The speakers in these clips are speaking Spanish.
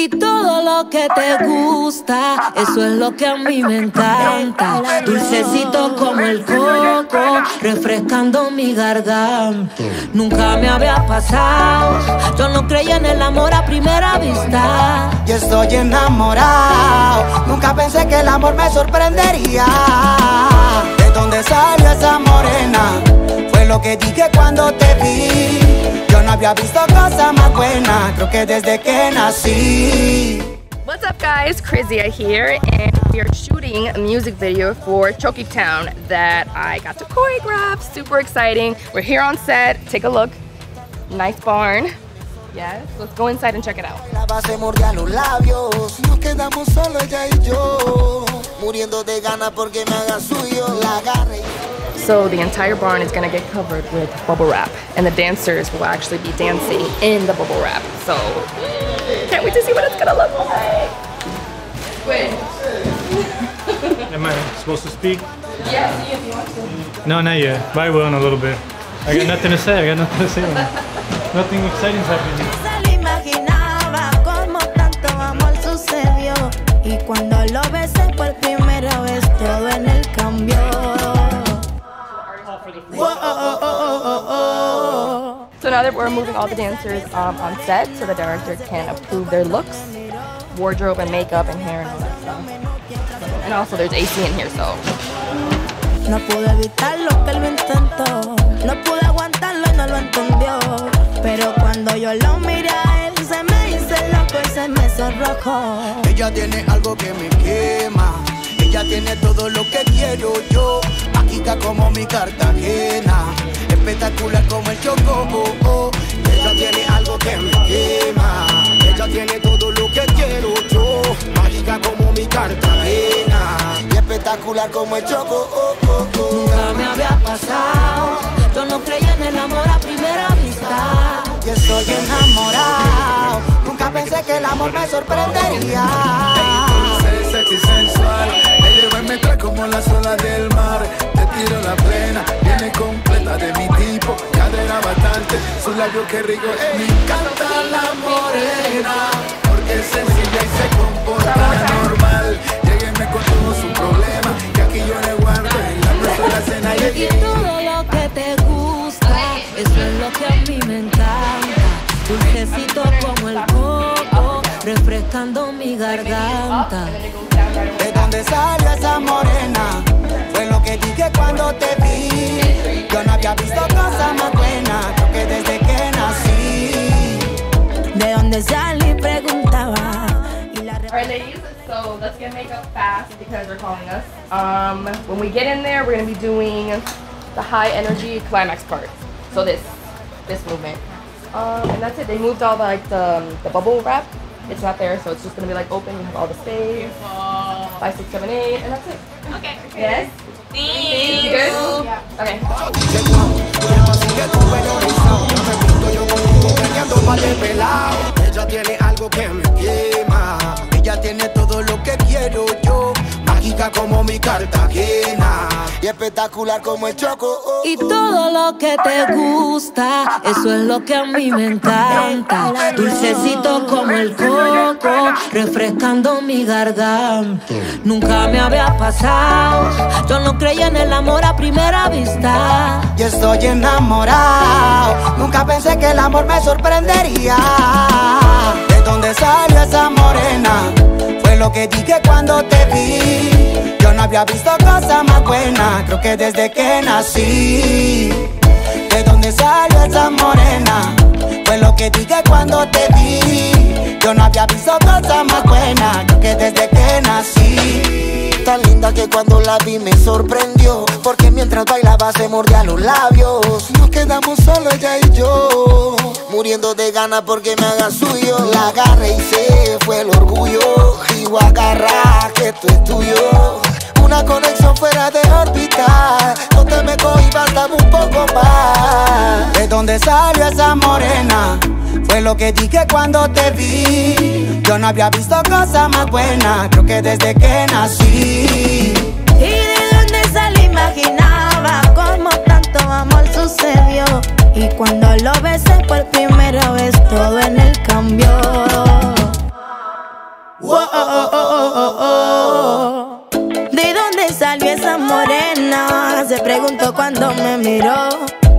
Y todo lo que te gusta, eso es lo que a mí me encanta. Dulcecito como el coco, refrescando mi garganta. Nunca me había pasado, yo no creía en el amor a primera vista. Y estoy enamorado, nunca pensé que el amor me sorprendería. ¿De dónde salió esa morena? Fue lo que dije cuando te vi. No había visto cosa más buena, creo que desde que nací. What's up guys, Krizia here and we are shooting a music video for Choki Town that I got to choreograph, super exciting. We're here on set, take a look, nice barn. Yes, let's go inside and check it out. So the entire barn is gonna get covered with bubble wrap and the dancers will actually be dancing in the bubble wrap. So can't wait to see what it's gonna look like. Wait. Am I supposed to speak? Yeah, see if you want to. No, not yet. But I will in a little bit. I got nothing to say. I got nothing to say. nothing exciting's happening. Now that we're moving all the dancers um, on set so the director can approve their looks, wardrobe and makeup and hair and all that stuff. And also there's AC in here, so No pude evitar lo que él me intentó. No pude aguantarlo y no lo entendió. Pero cuando yo lo miré a él, se me hizo loco y se me sonrojó. Ella tiene algo que me quema. Ella tiene todo lo que quiero yo. Mágica como mi Cartagena. Espectacular como el Choco. Espectacular como el Choco. oh, oh, oh. Nunca me había pasado. Yo no creía en el amor a primera vista. Y estoy enamorado. Nunca pensé que el amor me sorprendería. Sexy, sensual. Ella me trae como las olas del mar. Te tiro la plena, viene completa de mi tipo. Cadera bastante, su labio que rico. Me encanta Dulcecito como el coco, refrescando mi garganta. ¿De dónde salió esa morena? Fue lo que dije cuando te vi. Yo no había visto cosa más buena, creo que desde que nací. De dónde salí preguntaba. Y la All right, ladies. So let's get makeup fast because they're calling us. Um, when we get in there, we're gonna be doing the high energy climax part. So this, this movement. Um, and that's it. They moved all the, like the, the bubble wrap. It's not there, so it's just gonna be like open. You have all the space. Five, six, seven, eight, and that's it. Okay. Yes. Thanks. You good? Yeah. Okay. Sigue tu pelo rizado, yo me pinto yo contigo peleando vale pelado. Ella tiene algo que me quema. Ella tiene todo lo que quiero yo. Mágica como mi Cartagena. Y espectacular como el Choco. oh, Y todo lo que te gusta, eso es lo que a mí me encanta. Dulcecito como el coco, refrescando mi garganta. Nunca me había pasado, yo no creía en el amor a primera vista. Y estoy enamorado. Nunca pensé que el amor me sorprendería. ¿De dónde salió esa morena? Lo que dije cuando te vi. Yo no había visto cosa más buena, creo que desde que nací. ¿De dónde salió esa morena? Fue lo que dije cuando te vi. Yo no había visto cosa más buena, creo que desde que nací. Tan linda que cuando la vi me sorprendió. Porque mientras bailaba se mordía los labios. Nos quedamos solo ella y yo. Muriendo de ganas porque me haga suyo. La agarré y se fue el orgullo. Digo agarra que esto es tuyo. Una conexión fuera de órbita. No te me cohibas, dame un poco más. ¿De dónde salió esa morena? Fue lo que dije cuando te vi. Yo no había visto cosa más buena, creo que desde que nací. Y de dónde salí imaginaba cómo tanto amor sucedió. Y cuando lo besé por primera vez, todo en él cambió. Oh, oh, oh, ¿De dónde salió esa morena? Se preguntó cuando me miró.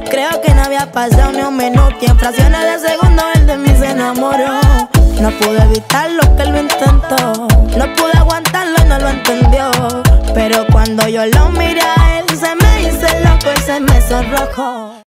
Creo que no había pasado ni un minuto y en fracciones de segundo el de mí se enamoró. No pude evitar lo que lo intentó. No pude aguantarlo y no lo entendió. Pero cuando yo lo miré él, se me hizo loco y se me sonrojó.